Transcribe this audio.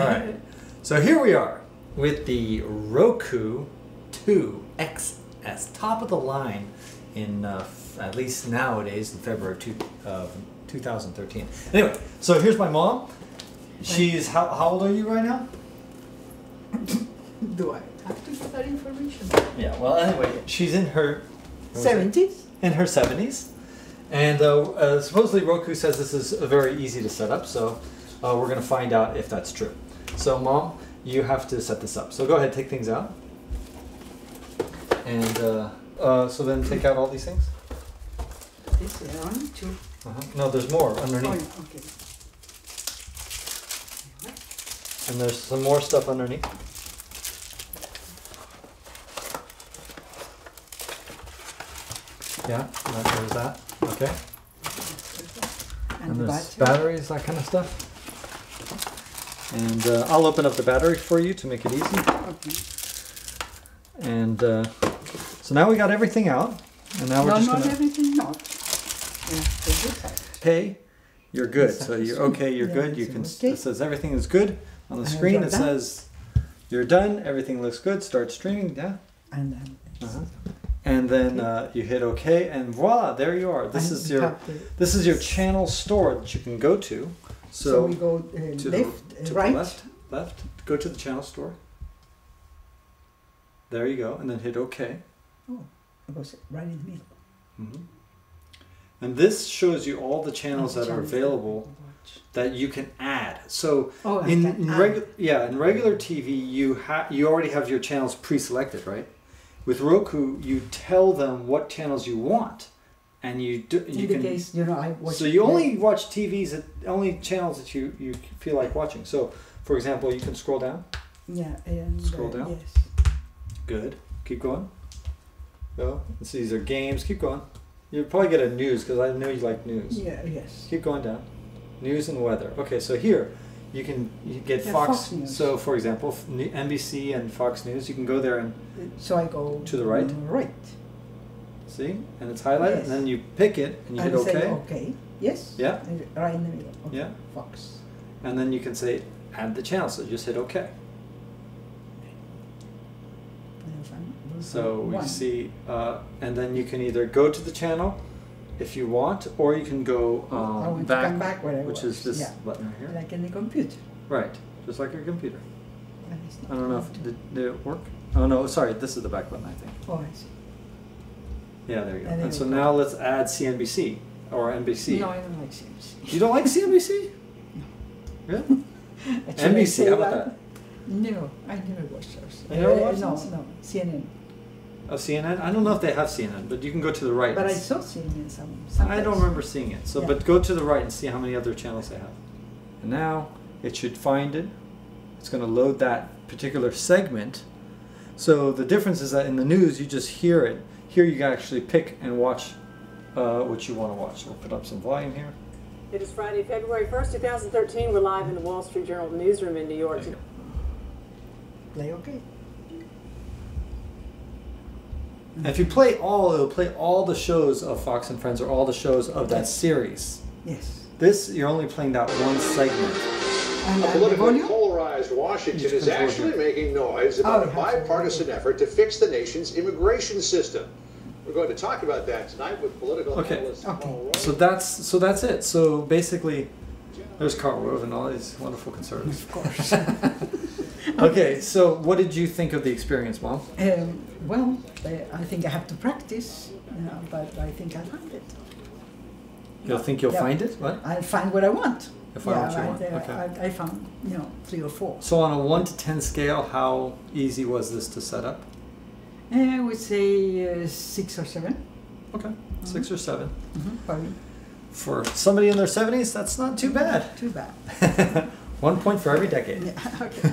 All right. So here we are with the Roku 2 XS, top of the line in uh, at least nowadays in February of two, uh, 2013. Anyway, so here's my mom. She's how, how old are you right now? Do I have to give that information? Yeah. Well, anyway, she's in her what was it? Seventies? in her 70s. And uh, uh, supposedly Roku says this is very easy to set up, so uh, we're going to find out if that's true. So, Mom, you have to set this up. So go ahead, take things out. And uh, uh, so then take out all these things. This there only two. Uh-huh. No, there's more Oh, underneath. yeah, okay. And there's some more stuff underneath. Yeah, that, there's that. Okay. And, And the there's battery. batteries, that kind of stuff. And uh, I'll open up the battery for you to make it easy. Okay. And uh, so now we got everything out. And now we're No, just not gonna. everything, not. Hey, you're good. So you're okay. You're good. You can. It says everything is good on the screen. It says you're done. Everything looks good. Start streaming. Yeah. And then. Uh-huh. And then uh, you hit OK, and voila, there you are. This is your this is your channel store that you can go to. So, So, we go uh, to left, the to right. the left, left. Go to the channel store. There you go, and then hit OK. Oh, it goes right in the middle. hmm And this shows you all the channels that are available that you can add. So Oh, in, in regular yeah in regular TV you have you already have your channels pre-selected, right? With Roku, you tell them what channels you want, and you do In you the can. case, you know, I watch. So you only watch TVs that only channels that you you feel like watching. So for example, you can scroll down. Yeah, and. Scroll uh, down. Yes. Good. Keep going. Go. So these are games. Keep going. You'll probably get a news because I know you like news. Yeah, yes. Keep going down. News and weather. Okay, so here you can you get Yeah, Fox. Fox News. So for example, NBC and Fox News. You can go there and So I go. To the right? Right. See, and it's highlighted. Yes. And then you pick it and you and hit say OK. okay. Yes. Yeah. Right in the middle. Okay. Yeah. Fox. And then you can say add the channel. So just hit OK. And if I'm- those So we one. see, uh, and then you can either go to the channel if you want, or you can go I um, back, come back which was. is this Yeah. button right here. Like in the computer. Right, just like your computer. I don't know if did, did it work. Oh no, sorry, this is the back button I think. Oh, I see. Yeah, there you go. And And so go. now let's add CNBC or NBC. No, I don't like CNBC. You don't like CNBC? Really? I NBC, say how about that? No, I never watched those. You never Uh, watched No, no, CNN. Oh, CNN? I don't know if they have CNN, but you can go to the right. But I saw CNN some. I don't remember seeing it. So, Yeah. but go to the right and see how many other channels they have. And now it should find it. It's going to load that particular segment. So the difference is that in the news you just hear it. Here you can actually pick and watch uh, what you want to watch. We'll put up some volume here. It is Friday, February 1st, 2013. We're live in the Wall Street Journal newsroom in New York. There you go. Play okay. And if you play all, it'll play all the shows of Fox and Friends or all the shows of that series. Yes. This you're only playing that one segment. And, A politically volume? polarized Washington is actually making noise Oh, about it a has to be. bipartisan effort to fix the nation's immigration system. We're going to talk about that tonight with political Okay. analyst Okay. Paul Roy. So that's so that's it. So basically, there's Karl Rove and all these wonderful conservatives. Of course. Okay, so what did you think of the experience, Mom? um, well, I think I have to practice, you know, but I think I find it. You'll think you'll Yeah. find it? What? I'll find what I want. You'll find yeah, what you I, want, uh, okay. I, I found, you know, three or four. So on a one to ten scale, how easy was this to set up? Uh, I would say uh, six or seven. Okay, six or 7 Mm-hmm. For somebody in their seventies, that's not too bad. too bad. One point for every decade. Yeah, okay.